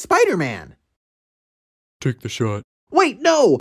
Spider Man. Take the shot. Wait, no!